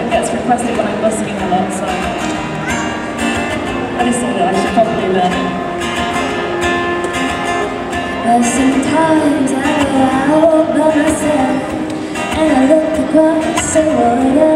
that gets requested when I'm busking a lot, so I just thought that I should probably learn. But sometimes I out by myself and I look across the water.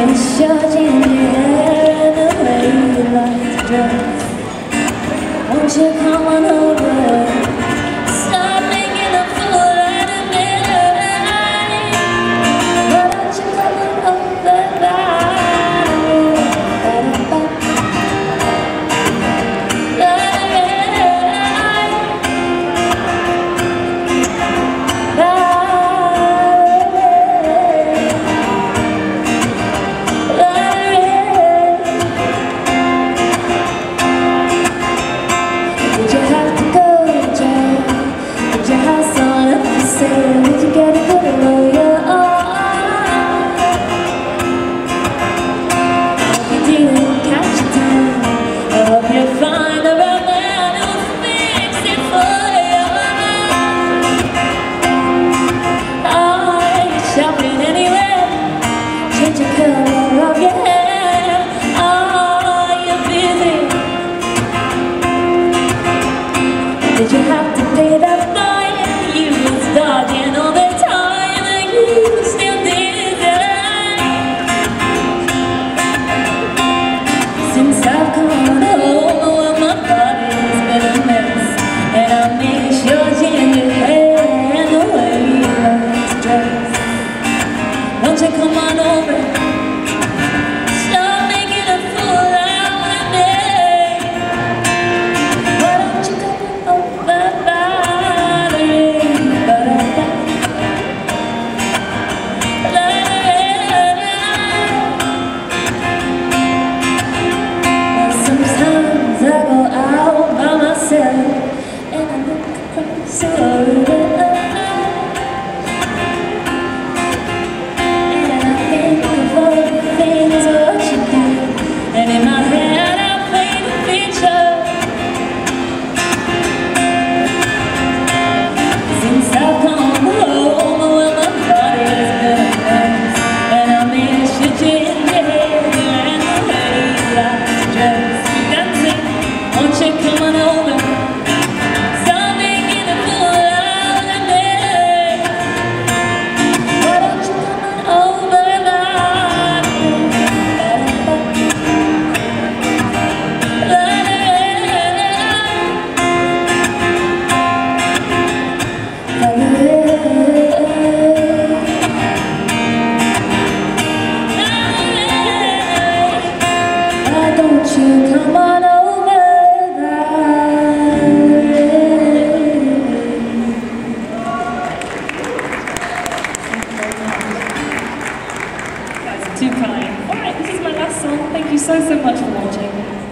And I miss your ginger hair and the way like to dress. Won't you come on? Did you have to pay? You all the time and you still did Since I've come home, well, my body's been a mess And I miss your and the way you dress Won't you come on over? Come on over? too kind. Alright, this is my last song. Thank you so, so much for watching.